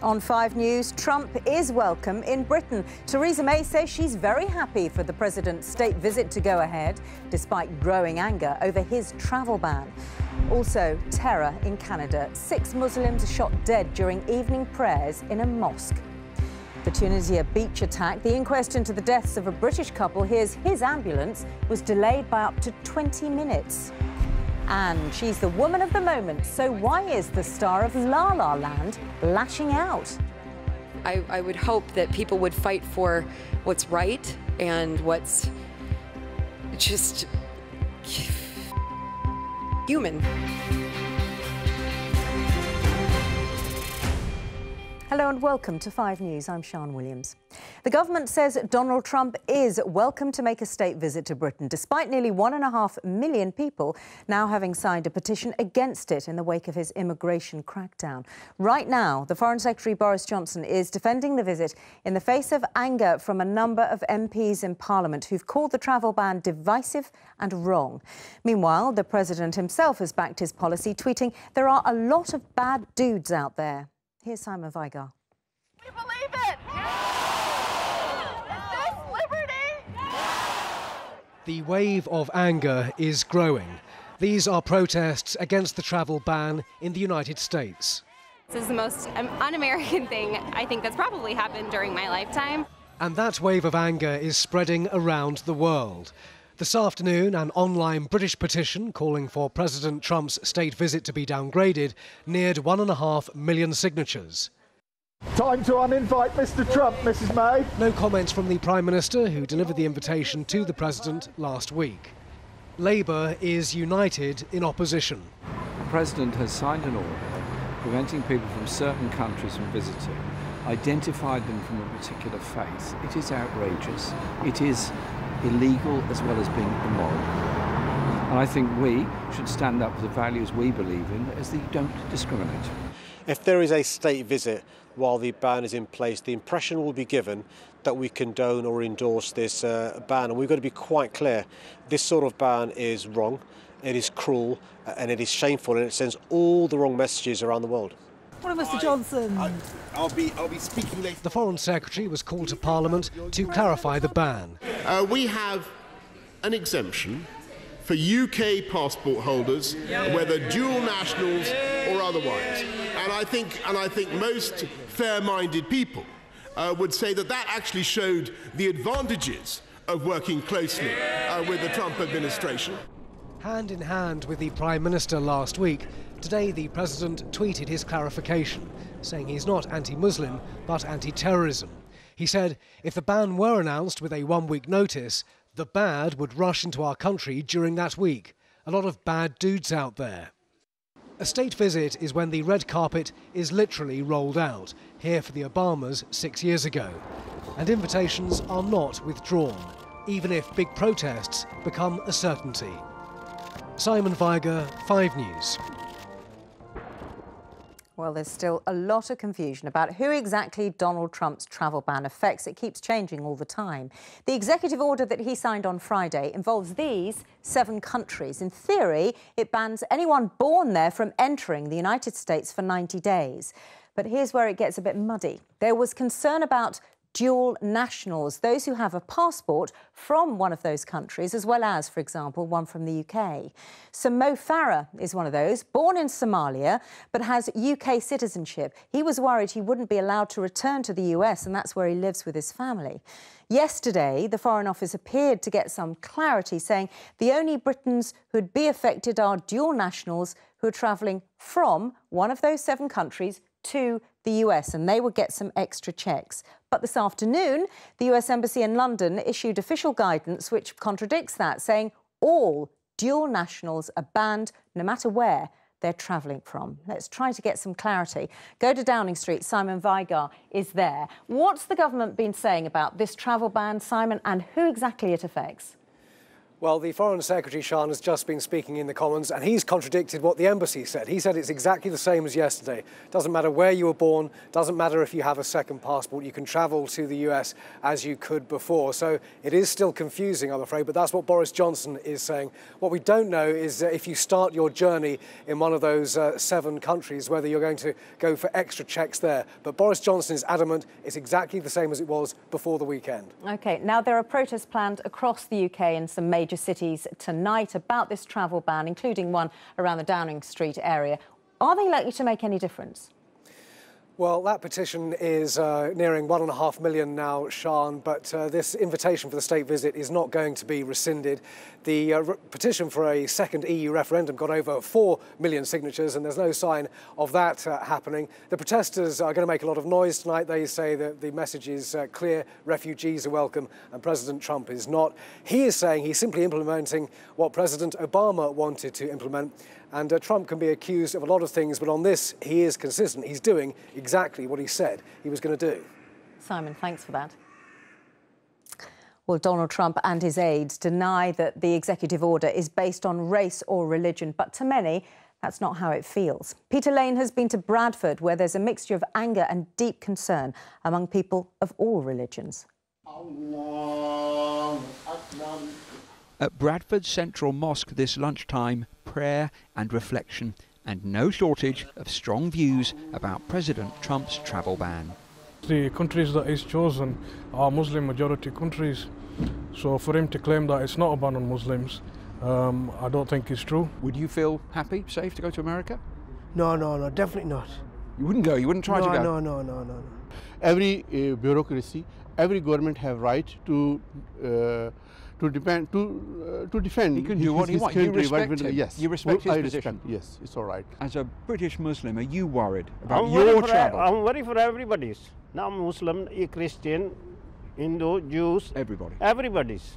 On 5 News, Trump is welcome in Britain. Theresa May says she's very happy for the president's state visit to go ahead, despite growing anger over his travel ban. Also, terror in Canada. Six Muslims are shot dead during evening prayers in a mosque. The Tunisia beach attack, the inquest into the deaths of a British couple hears his ambulance was delayed by up to 20 minutes. And she's the woman of the moment. So why is the star of La La Land lashing out? I, I would hope that people would fight for what's right and what's just human. Hello and welcome to 5 News. I'm Sian Williams. The government says Donald Trump is welcome to make a state visit to Britain, despite nearly one and a half million people now having signed a petition against it in the wake of his immigration crackdown. Right now, the Foreign Secretary Boris Johnson is defending the visit in the face of anger from a number of MPs in Parliament who've called the travel ban divisive and wrong. Meanwhile, the President himself has backed his policy, tweeting, There are a lot of bad dudes out there. Here's Simon Vigar. We believe it! Is this liberty? The wave of anger is growing. These are protests against the travel ban in the United States. This is the most um, un American thing I think that's probably happened during my lifetime. And that wave of anger is spreading around the world. This afternoon, an online British petition calling for President Trump's state visit to be downgraded neared one and a half million signatures. Time to uninvite Mr. Trump, Mrs. May. No comments from the Prime Minister, who delivered the invitation to the President last week. Labour is united in opposition. The President has signed an order preventing people from certain countries from visiting, identified them from a particular faith. It is outrageous. It is illegal as well as being immoral. And I think we should stand up for the values we believe in as the don't discriminate. If there is a state visit while the ban is in place, the impression will be given that we condone or endorse this uh, ban. And we've got to be quite clear this sort of ban is wrong, it is cruel, uh, and it is shameful, and it sends all the wrong messages around the world. Morning, Mr. Johnson. I, will be I'll be speaking later. The Foreign Secretary was called to Parliament to clarify the ban. Uh, we have an exemption for UK passport holders, whether dual nationals or otherwise. And I think, and I think most fair-minded people uh, would say that that actually showed the advantages of working closely uh, with the Trump administration. Hand in hand with the Prime Minister last week, today the President tweeted his clarification, saying he's not anti Muslim but anti terrorism. He said if the ban were announced with a one week notice, the bad would rush into our country during that week. A lot of bad dudes out there. A state visit is when the red carpet is literally rolled out, here for the Obamas six years ago. And invitations are not withdrawn, even if big protests become a certainty. Simon Vigar, 5 News. Well, there's still a lot of confusion about who exactly Donald Trump's travel ban affects. It keeps changing all the time. The executive order that he signed on Friday involves these seven countries. In theory, it bans anyone born there from entering the United States for 90 days. But here's where it gets a bit muddy. There was concern about dual nationals, those who have a passport from one of those countries, as well as, for example, one from the UK. So Mo Farah is one of those, born in Somalia, but has UK citizenship. He was worried he wouldn't be allowed to return to the US, and that's where he lives with his family. Yesterday, the Foreign Office appeared to get some clarity, saying the only Britons who'd be affected are dual nationals who are travelling from one of those seven countries to the US, and they would get some extra checks. But this afternoon, the US Embassy in London issued official guidance which contradicts that, saying all dual nationals are banned no matter where they're travelling from. Let's try to get some clarity. Go to Downing Street. Simon Vigar is there. What's the government been saying about this travel ban, Simon, and who exactly it affects? Well, the Foreign Secretary, Sian, has just been speaking in the Commons and he's contradicted what the embassy said. He said it's exactly the same as yesterday. Doesn't matter where you were born, doesn't matter if you have a second passport, you can travel to the US as you could before. So it is still confusing, I'm afraid, but that's what Boris Johnson is saying. What we don't know is if you start your journey in one of those uh, seven countries, whether you're going to go for extra checks there. But Boris Johnson is adamant it's exactly the same as it was before the weekend. OK, now there are protests planned across the UK in some major major cities tonight about this travel ban, including one around the Downing Street area. Are they likely to make any difference? Well, that petition is uh, nearing one and a half million now, Sian, but uh, this invitation for the state visit is not going to be rescinded. The uh, petition for a second EU referendum got over 4 million signatures, and there's no sign of that uh, happening. The protesters are going to make a lot of noise tonight. They say that the message is uh, clear refugees are welcome, and President Trump is not. He is saying he's simply implementing what President Obama wanted to implement. And uh, Trump can be accused of a lot of things, but on this, he is consistent. He's doing exactly what he said he was going to do. Simon, thanks for that. Well, Donald Trump and his aides deny that the executive order is based on race or religion, but to many, that's not how it feels. Peter Lane has been to Bradford, where there's a mixture of anger and deep concern among people of all religions. At Bradford Central Mosque this lunchtime, prayer and reflection, and no shortage of strong views about President Trump's travel ban. The countries that he's chosen are Muslim majority countries, so for him to claim that it's not a ban on Muslims, um, I don't think it's true. Would you feel happy, safe to go to America? No, no, no, definitely not. You wouldn't go. You wouldn't try no, to go. No, no, no, no, no. Every uh, bureaucracy, every government have right to. Uh, to depend to uh, to defend. He can do what he wants. You respect him. Yes, you respect well, his I position. Respect. Yes, it's all right. As a British Muslim, are you worried about I'm your for, travel? I'm worried for everybody's. Now Muslim, a Christian, Hindu, Jews. Everybody. Everybody's.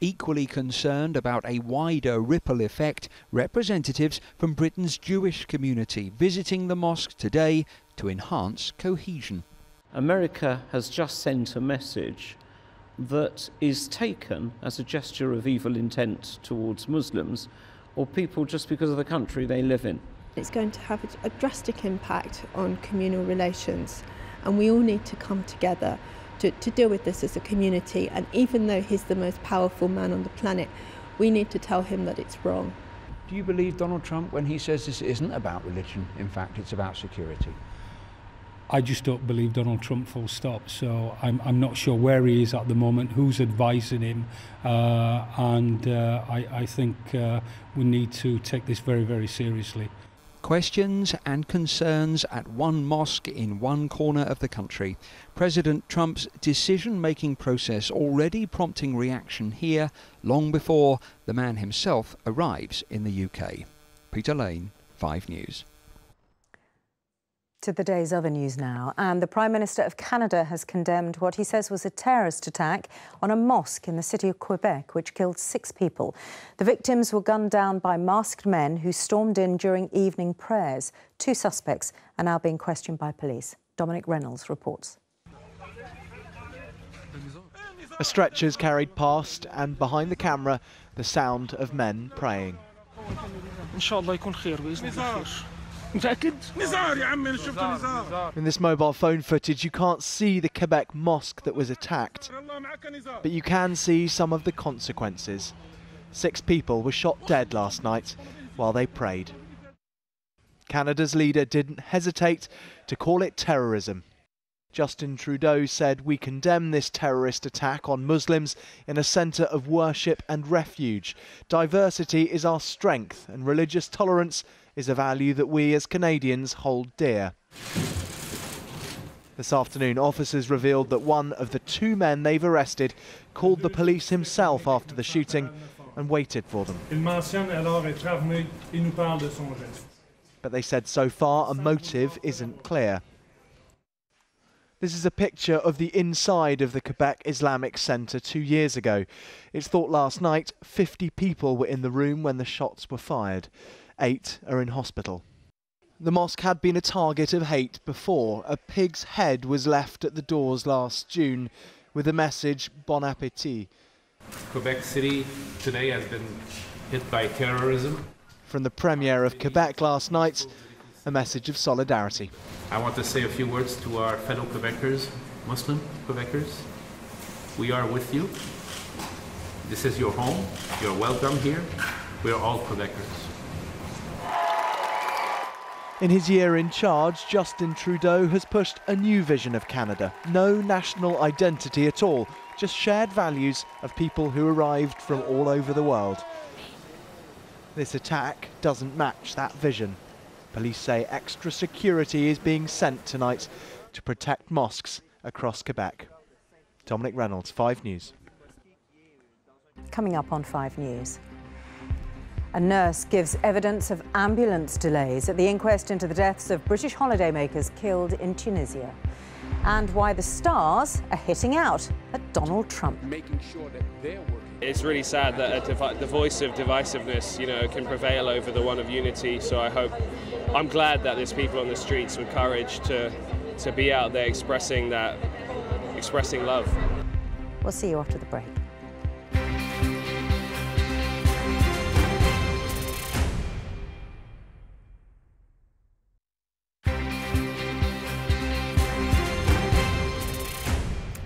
Equally concerned about a wider ripple effect, representatives from Britain's Jewish community visiting the mosque today to enhance cohesion. America has just sent a message that is taken as a gesture of evil intent towards Muslims or people just because of the country they live in. It's going to have a, drastic impact on communal relations, and we all need to come together to, to deal with this as a community. And even though he's the most powerful man on the planet, we need to tell him that it's wrong. Do you believe Donald Trump when he says this isn't about religion? In fact, it's about security. I just don't believe Donald Trump full stop. So I'm, I'm not sure where he is at the moment, who's advising him. Uh, and uh, I, I think uh, we need to take this very, very seriously. Questions and concerns at one mosque in one corner of the country. President Trump's decision making process already prompting reaction here long before the man himself arrives in the UK. Peter Lane, 5 News. To the day's other news now. And the Prime Minister of Canada has condemned what he says was a terrorist attack on a mosque in the city of Quebec, which killed six people. The victims were gunned down by masked men who stormed in during evening prayers. Two suspects are now being questioned by police. Dominic Reynolds reports. A stretcher is carried past, and behind the camera, the sound of men praying. In this mobile phone footage, you can't see the Quebec mosque that was attacked, but you can see some of the consequences. Six people were shot dead last night while they prayed. Canada's leader didn't hesitate to call it terrorism. Justin Trudeau said, We condemn this terrorist attack on Muslims in a centre of worship and refuge. Diversity is our strength, and religious tolerance is a value that we as Canadians hold dear. This afternoon, officers revealed that one of the two men they've arrested called the police himself after the shooting and waited for them. But they said so far a motive isn't clear. This is a picture of the inside of the Quebec Islamic Centre two years ago. It's thought last night 50 people were in the room when the shots were fired. Eight are in hospital. The mosque had been a target of hate before. A pig's head was left at the doors last June with the message Bon Appetit. Quebec City today has been hit by terrorism. From the Premier of Quebec last night, a message of solidarity. I want to say a few words to our fellow Quebecers, Muslim Quebecers. We are with you. This is your home. You're welcome here. We are all Quebecers. In his year in charge, Justin Trudeau has pushed a new vision of Canada. No national identity at all, just shared values of people who arrived from all over the world. This attack doesn't match that vision. Police say extra security is being sent tonight to protect mosques across Quebec. Dominic Reynolds, 5 News. Coming up on 5 News. A nurse gives evidence of ambulance delays at the inquest into the deaths of British holidaymakers killed in Tunisia. And why the stars are hitting out at Donald Trump. Making sure that they're working. It's really sad that the voice of divisiveness, you know, can prevail over the one of unity. So I hope, I'm glad that there's people on the streets with courage to, to be out there expressing that, expressing love. We'll see you after the break.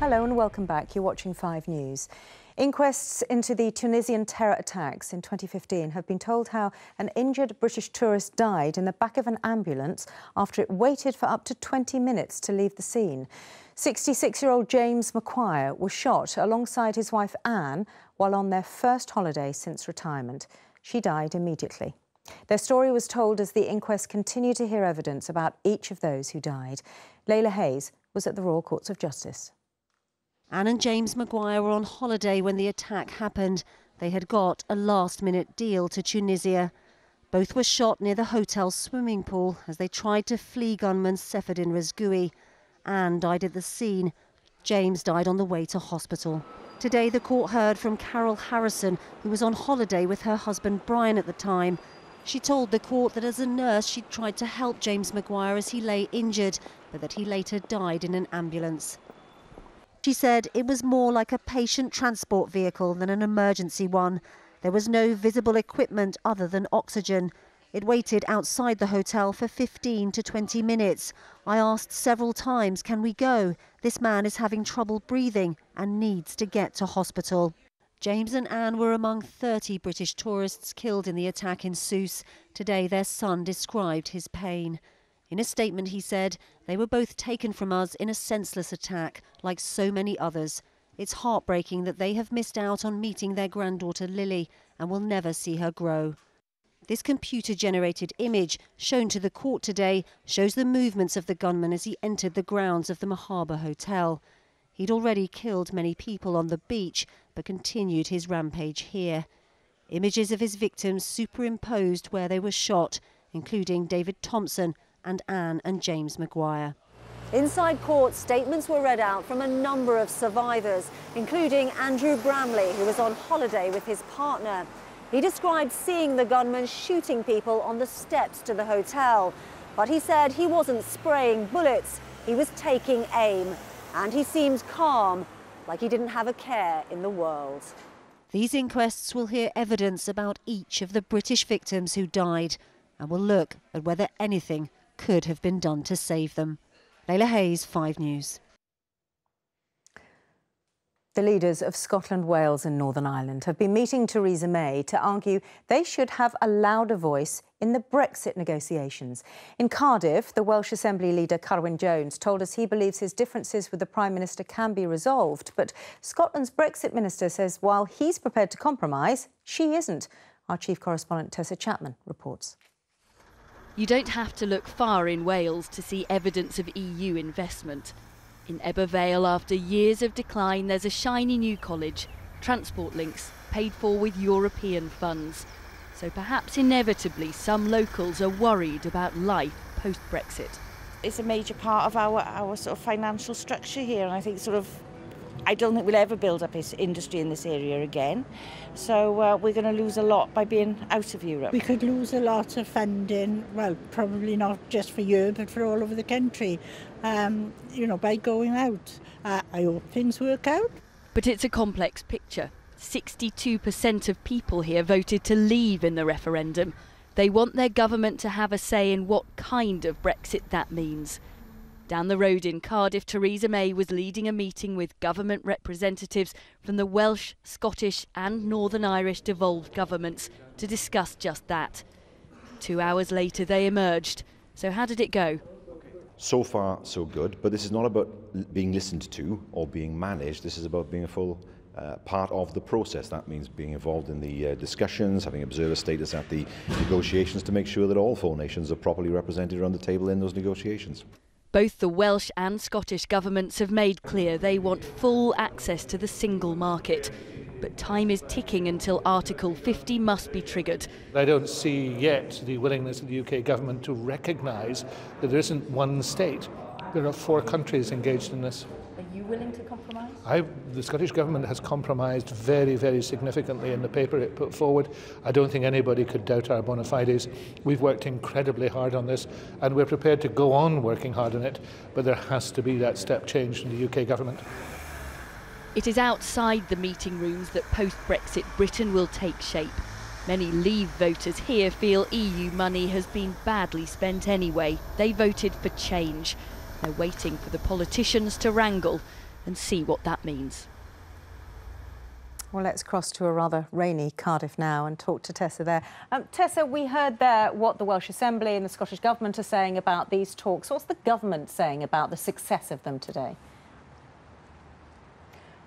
Hello and welcome back. You're watching 5 News. Inquests into the Tunisian terror attacks in 2015 have been told how an injured British tourist died in the back of an ambulance after it waited for up to 20 minutes to leave the scene. 66-year-old James McQuire was shot alongside his wife Anne while on their first holiday since retirement. She died immediately. Their story was told as the inquest continued to hear evidence about each of those who died. Layla Hayes was at the Royal Courts of Justice. Anne and James McGuire were on holiday when the attack happened. They had got a last minute deal to Tunisia. Both were shot near the hotel's swimming pool as they tried to flee gunman Seifeddine Rezgui. Anne died at the scene. James died on the way to hospital. Today, the court heard from Carol Harrison, who was on holiday with her husband Brian at the time. She told the court that as a nurse, she'd tried to help James McGuire as he lay injured, but that he later died in an ambulance. She said it was more like a patient transport vehicle than an emergency one. There was no visible equipment other than oxygen. It waited outside the hotel for 15 to 20 minutes. I asked several times, can we go? This man is having trouble breathing and needs to get to hospital. James and Anne were among 30 British tourists killed in the attack in Sousse. Today their son described his pain. In a statement, he said, They were both taken from us in a senseless attack, like so many others. It's heartbreaking that they have missed out on meeting their granddaughter Lily and will never see her grow. This computer generated image, shown to the court today, shows the movements of the gunman as he entered the grounds of the Marhaba Hotel. He'd already killed many people on the beach, but continued his rampage here. Images of his victims superimposed where they were shot, including David Thompson, and Anne and James McGuire. Inside court, statements were read out from a number of survivors, including Andrew Bramley, who was on holiday with his partner. He described seeing the gunman shooting people on the steps to the hotel, but he said he wasn't spraying bullets, he was taking aim. And he seemed calm, like he didn't have a care in the world. These inquests will hear evidence about each of the British victims who died and will look at whether anything could have been done to save them. Leila Hayes, 5 News. The leaders of Scotland, Wales and Northern Ireland have been meeting Theresa May to argue they should have a louder voice in the Brexit negotiations. In Cardiff, the Welsh Assembly leader Carwyn Jones told us he believes his differences with the Prime Minister can be resolved. But Scotland's Brexit minister says while he's prepared to compromise, she isn't. Our chief correspondent Tessa Chapman reports. You don't have to look far in Wales to see evidence of EU investment. In Ebbw Vale, after years of decline, there's a shiny new college, Transport Links, paid for with European funds. So perhaps inevitably some locals are worried about life post Brexit. It's a major part of our, our sort of financial structure here, and I think sort of I don't think we'll ever build up this industry in this area again. So uh, we're going to lose a lot by being out of Europe. We could lose a lot of funding, well, probably not just for Europe, but for all over the country, um, you know, by going out. Uh, I hope things work out. But it's a complex picture. 62% of people here voted to leave in the referendum. They want their government to have a say in what kind of Brexit that means. Down the road in Cardiff, Theresa May was leading a meeting with government representatives from the Welsh, Scottish, and Northern Irish devolved governments to discuss just that. Two hours later, they emerged. So, how did it go? So far, so good, but this is not about being listened to or being managed, this is about being a full uh, part of the process. That means being involved in the uh, discussions, having observer status at the negotiations to make sure that all four nations are properly represented around the table in those negotiations. Both the Welsh and Scottish governments have made clear they want full access to the single market. But time is ticking until Article 50 must be triggered. I don't see yet the willingness of the UK government to recognise that there isn't one state. There are four countries engaged in this. Are you willing to compromise? I, the Scottish Government has compromised very, very significantly in the paper it put forward. I don't think anybody could doubt our bona fides. We've worked incredibly hard on this and we're prepared to go on working hard on it, but there has to be that step change in the UK Government. It is outside the meeting rooms that post Brexit Britain will take shape. Many Leave voters here feel EU money has been badly spent anyway. They voted for change. They're waiting for the politicians to wrangle and see what that means. Well, let's cross to a rather rainy Cardiff now and talk to Tessa there. Um, Tessa, we heard there what the Welsh Assembly and the Scottish Government are saying about these talks. What's the government saying about the success of them today?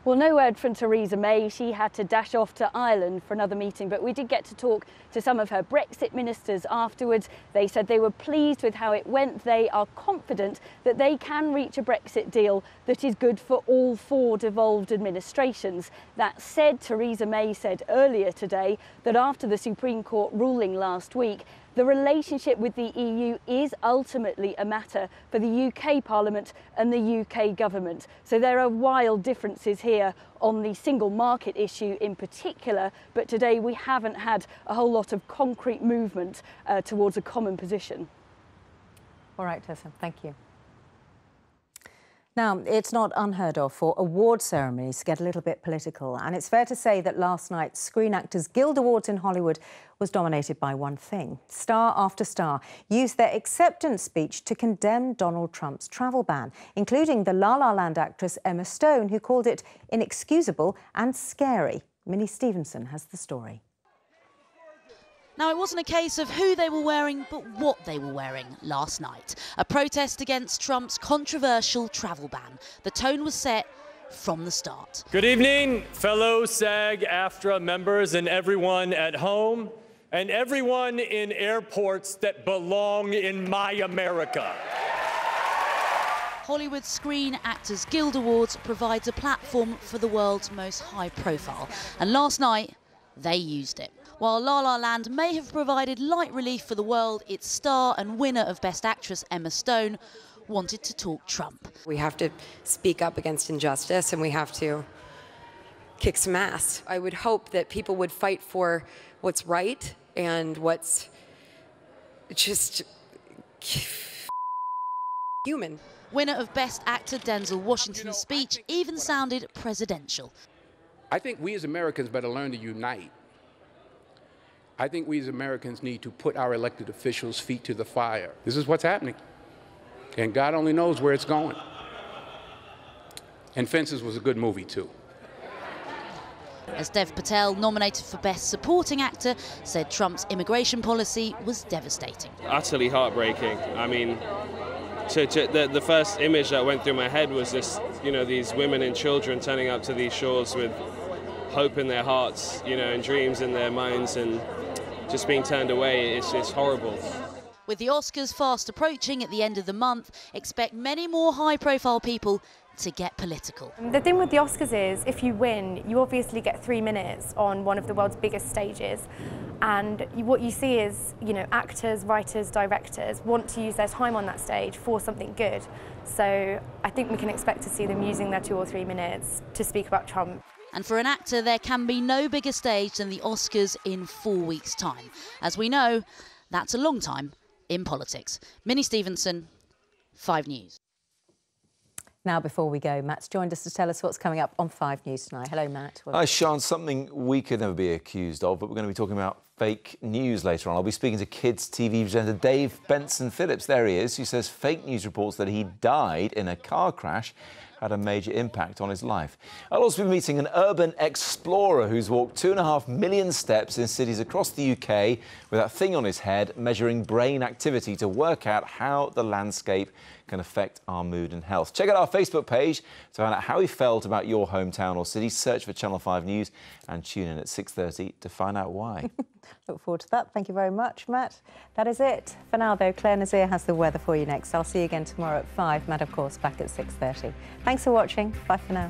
Well, no word from Theresa May. She had to dash off to Ireland for another meeting, but we did get to talk to some of her Brexit ministers afterwards. They said they were pleased with how it went. They are confident that they can reach a Brexit deal that is good for all four devolved administrations. That said, Theresa May said earlier today that after the Supreme Court ruling last week, the relationship with the EU is ultimately a matter for the UK Parliament and the UK government. So there are wild differences here on the single market issue in particular, but today we haven't had a whole lot of concrete movement uh, towards a common position. All right, Tessa, thank you. Now, it's not unheard of for award ceremonies to get a little bit political, and it's fair to say that last night's Screen Actors Guild Awards in Hollywood was dominated by one thing. Star after star used their acceptance speech to condemn Donald Trump's travel ban, including the La La Land actress Emma Stone, who called it inexcusable and scary. Minnie Stevenson has the story. Now, it wasn't a case of who they were wearing, but what they were wearing last night. A protest against Trump's controversial travel ban. The tone was set from the start. Good evening, fellow SAG AFTRA members and everyone at home, and everyone in airports that belong in my America. Hollywood Screen Actors Guild Awards provides a platform for the world's most high profile. And last night, they used it. While La La Land may have provided light relief for the world, its star and winner of Best Actress Emma Stone wanted to talk Trump. We have to speak up against injustice and we have to kick some ass. I would hope that people would fight for what's right and what's just human. Winner of Best Actor Denzel Washington's speech even sounded presidential. I think we as Americans better learn to unite I think we as Americans need to put our elected officials' feet to the fire. This is what's happening. And God only knows where it's going. And Fences was a good movie, too. As Dev Patel, nominated for Best Supporting Actor, said Trump's immigration policy was devastating. Utterly heartbreaking. I mean, to, to, the, the first image that went through my head was this, you know, these women and children turning up to these shores with hope in their hearts, you know, and dreams in their minds, and just being turned away is just horrible. With the Oscars fast approaching at the end of the month, expect many more high profile people to get political. The thing with the Oscars is if you win, you obviously get three minutes on one of the world's biggest stages. And you, what you see is, you know, actors, writers, directors want to use their time on that stage for something good. So I think we can expect to see them using their two or three minutes to speak about Trump. And for an actor, there can be no bigger stage than the Oscars in four weeks' time. As we know, that's a long time in politics. Minnie Stevenson, 5 News. Now, before we go, Matt's joined us to tell us what's coming up on 5 News tonight. Hello, Matt. Hi, Sian. Something we could never be accused of, but we're going to be talking about fake news later on. I'll be speaking to kids TV presenter Dave Benson Phillips. There he is, who says fake news reports that he died in a car crash had a major impact on his life. I'll also be meeting an urban explorer who's walked two and a half million steps in cities across the UK with that thing on his head measuring brain activity to work out how the landscape can affect our mood and health. Check out our Facebook page to find out how he felt about your hometown or city. Search for Channel 5 News and tune in at 6.30 to find out why. Look forward to that. Thank you very much, Matt. That is it. For now, though, Claire Nasir has the weather for you next. I'll see you again tomorrow at 5. Matt, of course, back at 6.30. Thanks for watching. Bye for now.